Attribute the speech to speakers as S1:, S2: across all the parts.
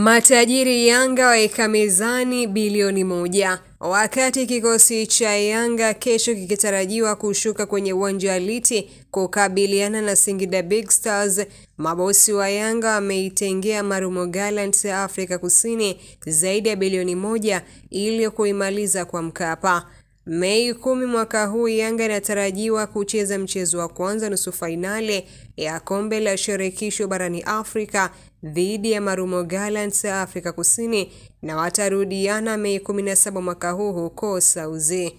S1: Matajiri Yanga waweka mezani bilioni moja wakati kikosi cha Yanga kesho kikitarajiwa kushuka kwenye uwanja wa Liti kukabiliana na Singida Big Stars. Mabosi wa Yanga wameitengea Marumo Gallants ya Afrika Kusini zaidi ya bilioni moja ili kuimaliza kwa Mkapa. Mei kumi mwaka huu Yanga inatarajiwa kucheza mchezo wa kwanza nusu fainali ya kombe la shirikisho barani Afrika dhidi ya Marumo Gallants ya Afrika Kusini na watarudiana Mei 17 mwaka huu huko Sauzi.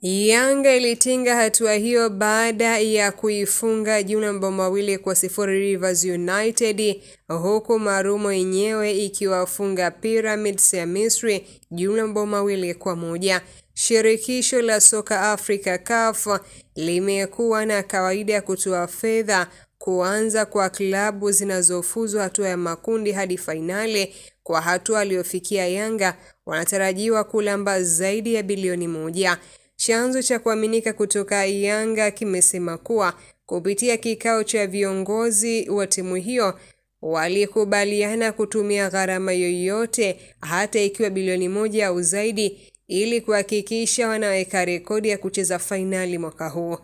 S1: Yanga ilitinga hatua hiyo baada ya kuifunga jumla mabao mawili kwa sifuri Rivers United, huku Marumo yenyewe ikiwafunga Pyramids ya Misri jumla mabao mawili kwa moja. Shirikisho la soka Afrika CAF limekuwa na kawaida ya kutoa fedha kuanza kwa klabu zinazofuzwa hatua ya makundi hadi fainali. Kwa hatua aliyofikia Yanga, wanatarajiwa kulamba zaidi ya bilioni moja. Chanzo cha kuaminika kutoka Yanga kimesema kuwa kupitia kikao cha viongozi wa timu hiyo walikubaliana kutumia gharama yoyote hata ikiwa bilioni moja au zaidi ili kuhakikisha wanaweka rekodi ya kucheza fainali mwaka huu.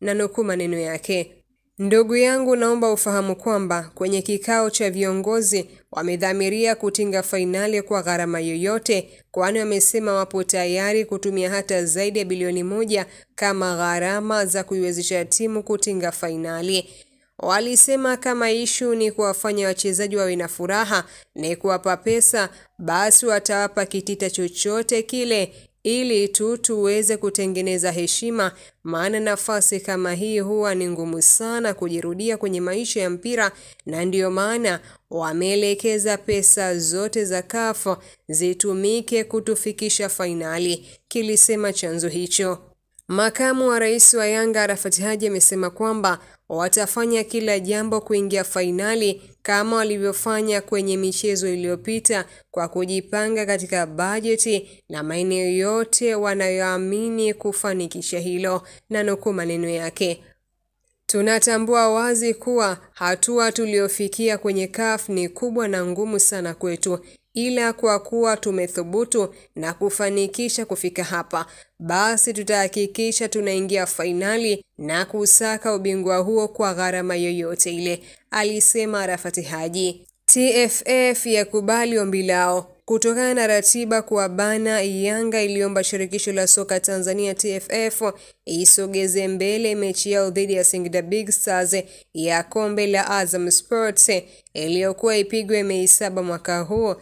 S1: Na nukuu maneno yake: Ndugu yangu, naomba ufahamu kwamba kwenye kikao cha viongozi wamedhamiria kutinga fainali kwa gharama yoyote, kwani wamesema wapo tayari kutumia hata zaidi ya bilioni moja kama gharama za kuiwezesha timu kutinga fainali. Walisema kama ishu ni kuwafanya wachezaji wawe na furaha ni kuwapa pesa, basi watawapa kitita chochote kile ili tu tuweze kutengeneza heshima, maana nafasi kama hii huwa ni ngumu sana kujirudia kwenye maisha ya mpira, na ndiyo maana wameelekeza pesa zote za kafu zitumike kutufikisha fainali, kilisema chanzo hicho. Makamu wa rais wa Yanga Arafat Haji amesema kwamba watafanya kila jambo kuingia fainali kama walivyofanya kwenye michezo iliyopita kwa kujipanga katika bajeti na maeneo yote wanayoamini kufanikisha hilo, na nukuu maneno yake. Tunatambua wazi kuwa hatua tuliyofikia kwenye CAF ni kubwa na ngumu sana kwetu, ila kwa kuwa tumethubutu na kufanikisha kufika hapa, basi tutahakikisha tunaingia fainali na kusaka ubingwa huo kwa gharama yoyote ile, alisema Arafat Haji. TFF yakubali ombi lao. Kutokana na ratiba kwa bana Yanga iliomba shirikisho la soka Tanzania TFF isogeze mbele mechi yao dhidi ya Singida Big Stars ya kombe la Azam Sports iliyokuwa ipigwe Mei saba mwaka huu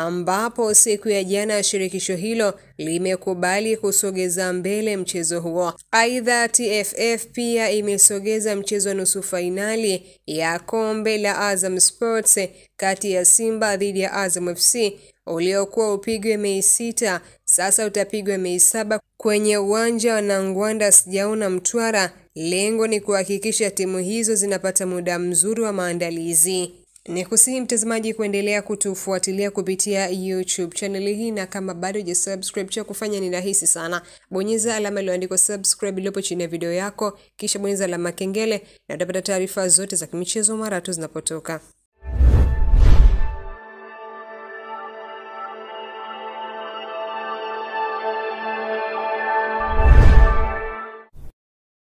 S1: ambapo siku ya jana shirikisho hilo limekubali kusogeza mbele mchezo huo. Aidha, TFF pia imesogeza mchezo wa nusu fainali ya kombe la Azam Sports kati ya Simba dhidi ya Azam FC uliokuwa upigwe Mei sita, sasa utapigwa Mei saba kwenye uwanja wa Nangwanda Sijaona Mtwara. Lengo ni kuhakikisha timu hizo zinapata muda mzuri wa maandalizi. Ni kusihi mtazamaji kuendelea kutufuatilia kupitia YouTube chaneli hii, na kama bado hujasubscribe, cha kufanya ni rahisi sana, bonyeza alama iliyoandikwa subscribe iliyopo chini ya video yako, kisha bonyeza alama kengele na utapata taarifa zote za kimichezo mara tu zinapotoka.